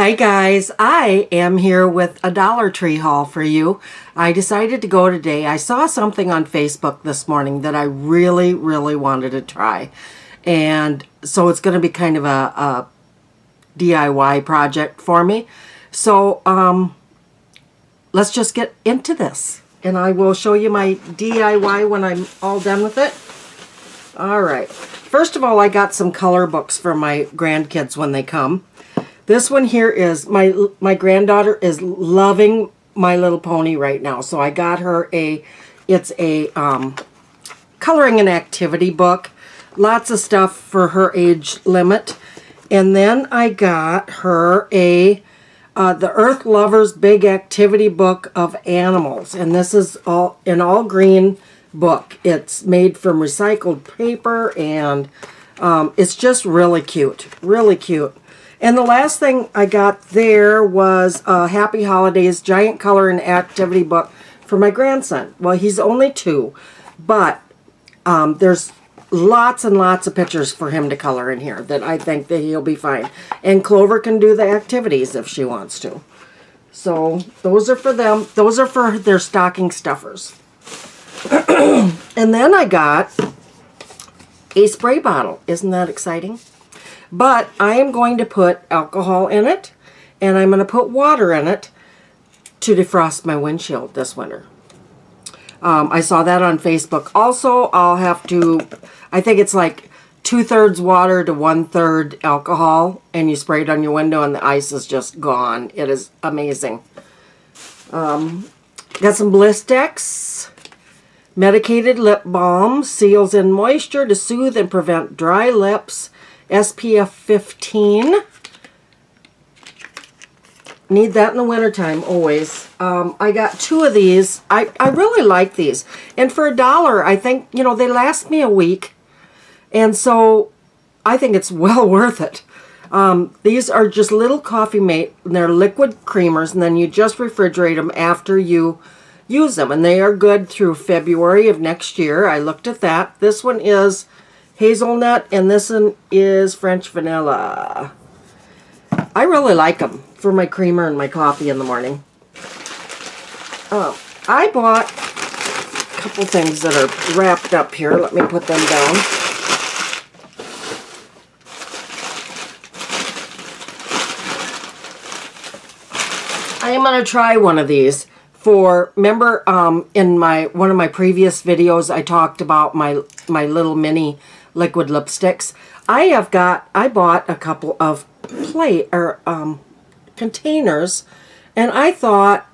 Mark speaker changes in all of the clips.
Speaker 1: Hi guys, I am here with a Dollar Tree haul for you. I decided to go today. I saw something on Facebook this morning that I really, really wanted to try. And so it's going to be kind of a, a DIY project for me. So um, let's just get into this. And I will show you my DIY when I'm all done with it. All right. First of all, I got some color books for my grandkids when they come. This one here is, my, my granddaughter is loving My Little Pony right now. So I got her a, it's a um, coloring and activity book. Lots of stuff for her age limit. And then I got her a, uh, the Earth Lovers Big Activity Book of Animals. And this is all an all green book. It's made from recycled paper and um, it's just really cute. Really cute. And the last thing I got there was a Happy Holidays Giant Color and Activity book for my grandson. Well, he's only two, but um, there's lots and lots of pictures for him to color in here that I think that he'll be fine. And Clover can do the activities if she wants to. So those are for them. Those are for their stocking stuffers. and then I got a spray bottle. Isn't that exciting? But I am going to put alcohol in it, and I'm going to put water in it to defrost my windshield this winter. Um, I saw that on Facebook. Also, I'll have to, I think it's like two-thirds water to one-third alcohol, and you spray it on your window, and the ice is just gone. It is amazing. Um, got some Blistex. Medicated lip balm seals in moisture to soothe and prevent dry lips SPF 15. Need that in the wintertime, always. Um, I got two of these. I, I really like these. And for a dollar, I think, you know, they last me a week. And so I think it's well worth it. Um, these are just little coffee mate. and They're liquid creamers, and then you just refrigerate them after you use them. And they are good through February of next year. I looked at that. This one is hazelnut, and this one is French vanilla. I really like them for my creamer and my coffee in the morning. Uh, I bought a couple things that are wrapped up here. Let me put them down. I am going to try one of these for remember um, in my one of my previous videos I talked about my my little mini liquid lipsticks. I have got, I bought a couple of plate or um, containers and I thought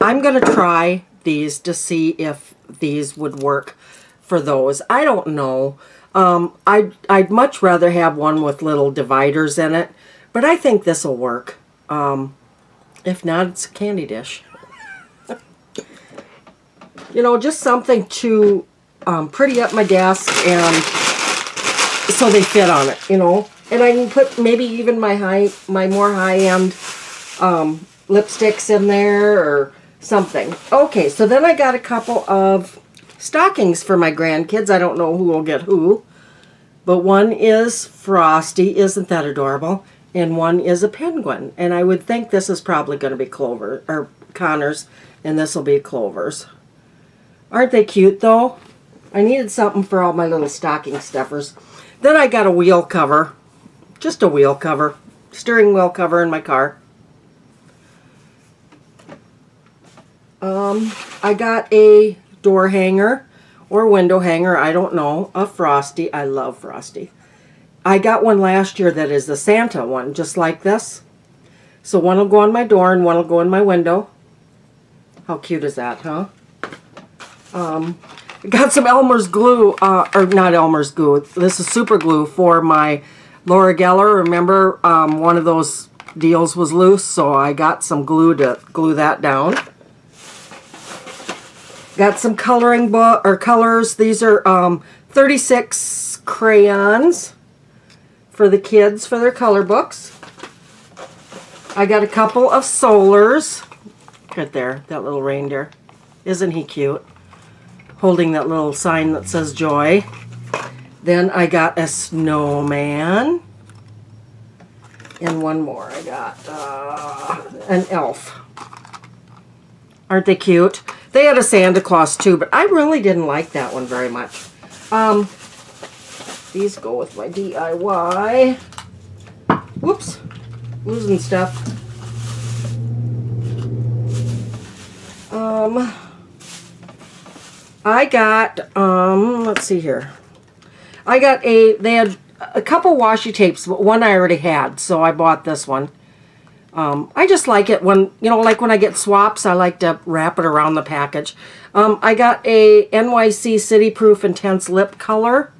Speaker 1: I'm going to try these to see if these would work for those. I don't know. Um, I'd, I'd much rather have one with little dividers in it, but I think this will work. Um, if not, it's a candy dish. you know, just something to um, pretty up my desk and so they fit on it, you know. And I can put maybe even my high, my more high-end um, lipsticks in there or something. Okay, so then I got a couple of stockings for my grandkids. I don't know who will get who. But one is Frosty. Isn't that adorable? And one is a penguin. And I would think this is probably going to be Clover, or Connor's, and this will be Clover's. Aren't they cute, though? I needed something for all my little stocking stuffers. Then I got a wheel cover. Just a wheel cover. Steering wheel cover in my car. Um, I got a door hanger or window hanger. I don't know. A Frosty. I love Frosty. I got one last year that is the Santa one, just like this. So one will go on my door and one will go in my window. How cute is that, huh? Um, Got some Elmer's glue, uh, or not Elmer's glue. This is super glue for my Laura Geller. Remember, um, one of those deals was loose, so I got some glue to glue that down. Got some coloring book or colors. These are um, 36 crayons for the kids for their color books. I got a couple of solars. Right there, that little reindeer. Isn't he cute? Holding that little sign that says joy. Then I got a snowman. And one more. I got uh, an elf. Aren't they cute? They had a Santa Claus too, but I really didn't like that one very much. Um, these go with my DIY. Whoops. Losing stuff. Um, I got, um, let's see here. I got a, they had a couple washi tapes, but one I already had, so I bought this one. Um, I just like it when, you know, like when I get swaps, I like to wrap it around the package. Um, I got a NYC City Proof Intense Lip Color.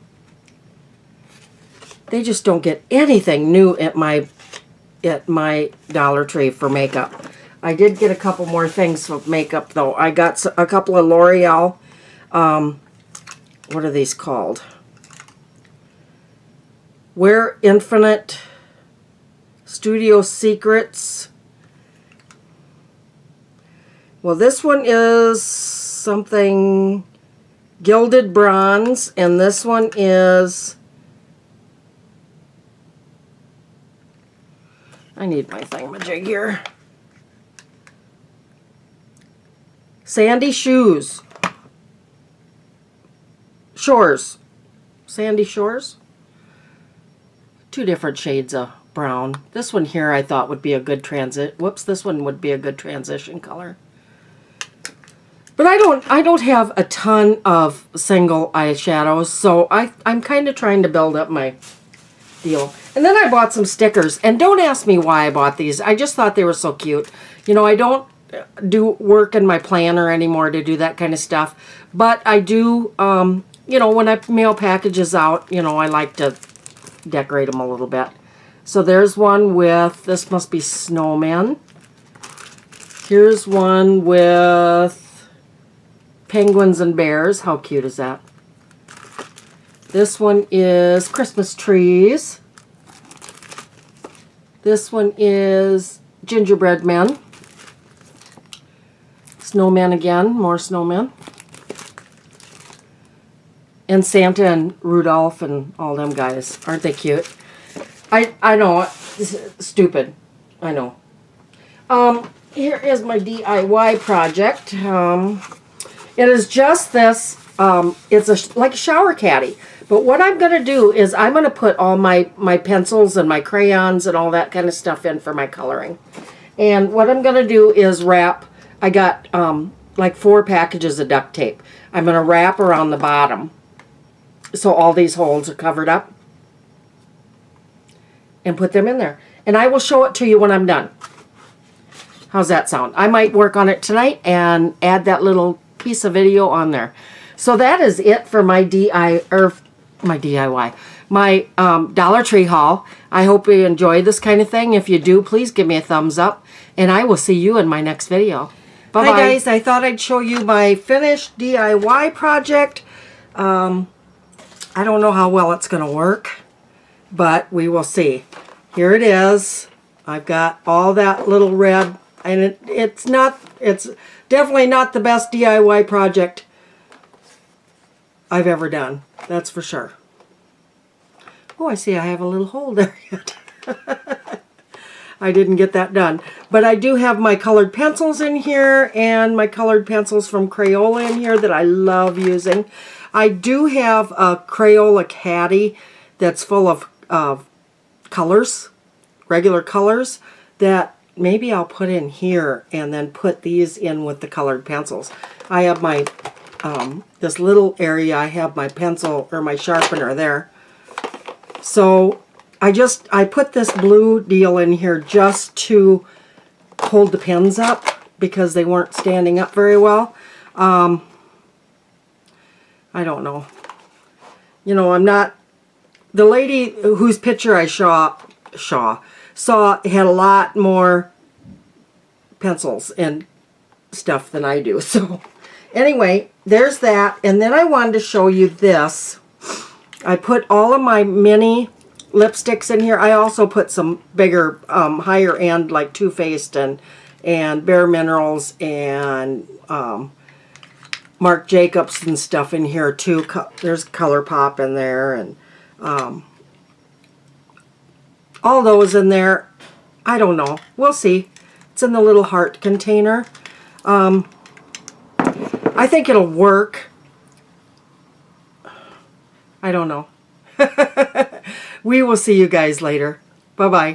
Speaker 1: They just don't get anything new at my at my Dollar Tree for makeup. I did get a couple more things for makeup, though. I got a couple of L'Oreal, um, what are these called? Wear Infinite Studio Secrets. Well, this one is something gilded bronze, and this one is I need my thingamajig here. Sandy Shoes. Shores. Sandy Shores. Two different shades of brown. This one here I thought would be a good transit. Whoops, this one would be a good transition color. But I don't I don't have a ton of single eyeshadows, so I, I'm kind of trying to build up my deal. And then I bought some stickers. And don't ask me why I bought these. I just thought they were so cute. You know, I don't do work in my planner anymore to do that kind of stuff. But I do, um, you know, when I mail packages out, you know, I like to decorate them a little bit. So there's one with, this must be snowman. Here's one with penguins and bears. How cute is that? This one is Christmas trees. This one is gingerbread men. Snowman again, more snowmen. And Santa and Rudolph and all them guys. Aren't they cute? I, I know, stupid. I know. Um, here is my DIY project. Um, it is just this. Um, it's a like a shower caddy. But what I'm going to do is I'm going to put all my, my pencils and my crayons and all that kind of stuff in for my coloring. And what I'm going to do is wrap, I got um, like four packages of duct tape. I'm going to wrap around the bottom so all these holes are covered up and put them in there. And I will show it to you when I'm done. How's that sound? I might work on it tonight and add that little piece of video on there. So that is it for my DI, or my DIY, my um, Dollar Tree haul. I hope you enjoy this kind of thing. If you do, please give me a thumbs up, and I will see you in my next video. Bye-bye. Hi guys, I thought I'd show you my finished DIY project. Um, I don't know how well it's going to work, but we will see. Here it is. I've got all that little red, and it, it's not, it's definitely not the best DIY project I've ever done. That's for sure. Oh, I see I have a little hole there yet. I didn't get that done. But I do have my colored pencils in here and my colored pencils from Crayola in here that I love using. I do have a Crayola caddy that's full of colors, regular colors, that maybe I'll put in here and then put these in with the colored pencils. I have my um, this little area I have my pencil or my sharpener there. So I just, I put this blue deal in here just to hold the pins up because they weren't standing up very well. Um, I don't know. You know, I'm not, the lady whose picture I saw, saw, saw had a lot more pencils and stuff than I do. So anyway, there's that. And then I wanted to show you this. I put all of my mini lipsticks in here. I also put some bigger, um, higher end like Too Faced and, and Bare Minerals and um, Marc Jacobs and stuff in here too. There's ColourPop in there and um, all those in there. I don't know. We'll see. It's in the little heart container. Um, I think it'll work. I don't know. we will see you guys later. Bye-bye.